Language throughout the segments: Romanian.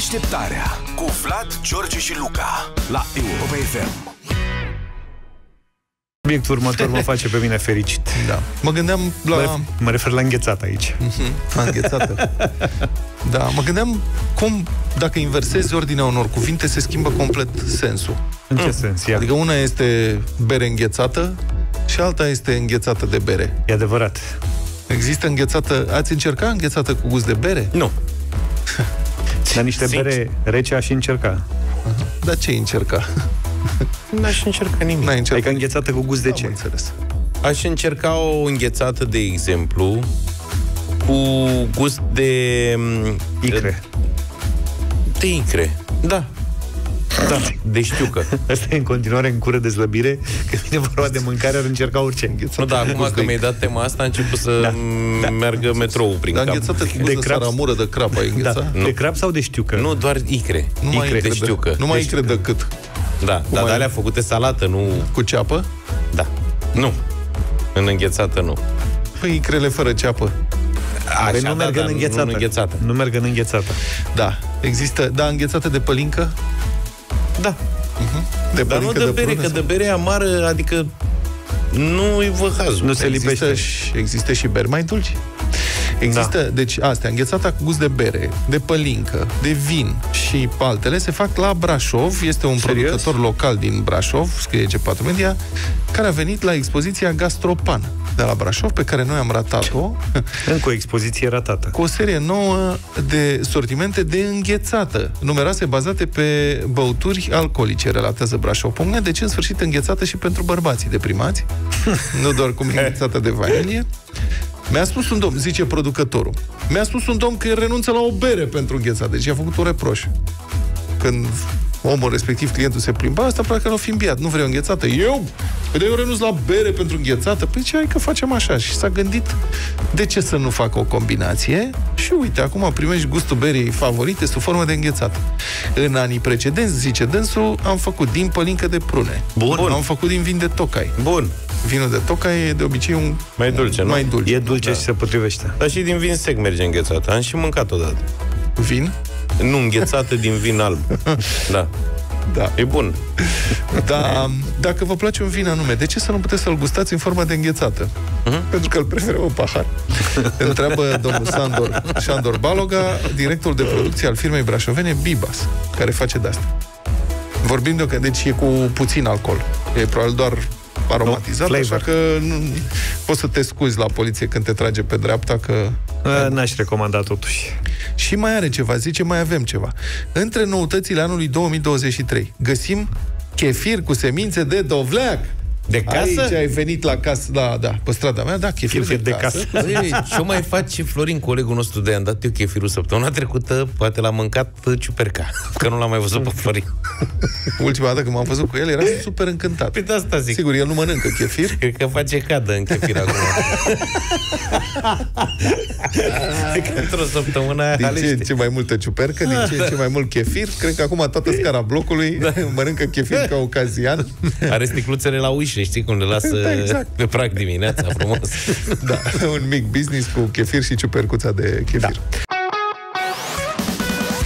Deșteptarea cu Vlad, George și Luca la Europa FM. Subiectul următor mă face pe mine fericit. Da. Mă gândeam la... Mă, refer, mă refer la înghețat aici. La înghețată. Da, mă gândeam cum, dacă inversezi ordinea unor cuvinte, se schimbă complet sensul. În ce sens? Ia. Adică una este bere înghețată și alta este înghețată de bere. E adevărat. Există înghețată... Ați încercat înghețată cu gust de bere? Nu. Dar niște Sincer. bere rece aș încerca. Dar ce încerca? N-aș încerca nimic. N-ai încercat? Adică înghețată cu gust de Am ce? înțeles. Aș încerca o înghețată, de exemplu, cu gust de... mm, Icre. De icre. Da. Da, de știucă. Asta e în continuare în cură de slăbire. Când vine vorba de mâncare, ar încerca orice. Nu, dar acum că mi-ai dat tema asta, a început să Da. mm, Da. meargă metrou prin Dar cap. înghețată cu De gust de, crab? saramură, de crab ai înghețat? Da. De crab sau de știucă? Nu, doar icre. Nu mai icre de cred, știucă. Nu mai De cred decât Da, dar mai- de alea făcute salată, nu... cu ceapă. Da. Nu. În înghețată, nu. Păi icrele fără ceapă. Așa, Păi nu merg dar în înghețată. Nu în înghețată. Nu merg în înghețată. Da. Există, da, înghețată de pălincă? Da. De Dar nu pălincă de bere, prune că sau- de bere amară, adică nu-i văhazul. Nu se Există lipește. și, există și beri mai dulci. Există, da. deci astea, înghețata cu gust de bere, de pălincă, de vin și altele se fac la Brașov. Este un Serios? producător local din Brașov, scrie G4 Media, care a venit la expoziția Gastropan de la Brașov, pe care noi am ratat-o, Încă o expoziție ratată. cu o serie nouă de sortimente de înghețată, numeroase bazate pe băuturi alcoolice, relatează Brașov.net, deci în sfârșit înghețată și pentru bărbații deprimați, nu doar cum e înghețată de vanilie. Mi-a spus un domn, zice producătorul, mi-a spus un domn că el renunță la o bere pentru înghețat, deci i-a făcut un reproș. Când omul respectiv, clientul se plimba, asta parcă nu fi îmbiat, nu vrei o înghețată. Eu? Păi de eu renunț la bere pentru înghețată? Păi ce, hai că facem așa. Și s-a gândit, de ce să nu facă o combinație? Și uite, acum primești gustul berii favorite sub formă de înghețată. În anii precedenți, zice dânsul, am făcut din pălincă de prune. Bun. Am făcut din vin de tocai. Bun. Vinul de tocai e de obicei un... Mai dulce, nu? Mai dulce. E dulce și se potrivește. Dar și din vin sec merge înghețată. Am și mâncat odată. Vin? Nu, înghețată din vin alb. Da. Da. E bun. Dar dacă vă place un vin anume, de ce să nu puteți să-l gustați în formă de înghețată? Pentru că îl preferă un pahar. Întreabă domnul Sandor, Sandor Baloga, directorul de producție al firmei brașovene Bibas, care face de-asta. Vorbim de o, deci e cu puțin alcool. E probabil doar aromatizat, No, așa flavor. că nu, poți să te scuzi la poliție când te trage pe dreapta că A, N-aș recomanda totuși. și mai are ceva, zice, mai avem ceva. Între noutățile anului 2023 găsim chefir cu semințe de dovleac. De casă? Aici ai venit la casă, da, da, pe strada mea, da, chefir, Chefir de, de casă. casă. Băi, ce mai face Florin, colegul nostru de am dat eu chefirul săptămâna trecută, poate l-am mâncat ciuperca, că nu l-am mai văzut pe Florin. Ultima dată când m-am văzut cu el, era super încântat. Păi de asta zic. Sigur, el nu mănâncă chefir. Cred că face cadă în chefir acum. că într-o săptămână Din ce alește. în ce mai multă ciupercă, din ce în ce mai mult chefir. Cred că acum toată scara blocului Da. mănâncă chefir ca ocazian. Are sticluțele la ușă, știi cum le lasă Da, exact. pe prag dimineața, frumos. Da, un mic business cu chefir și ciupercuța de chefir. Da.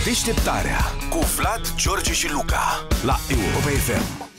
Deșteptarea cu Vlad, George și Luca la Europa FM.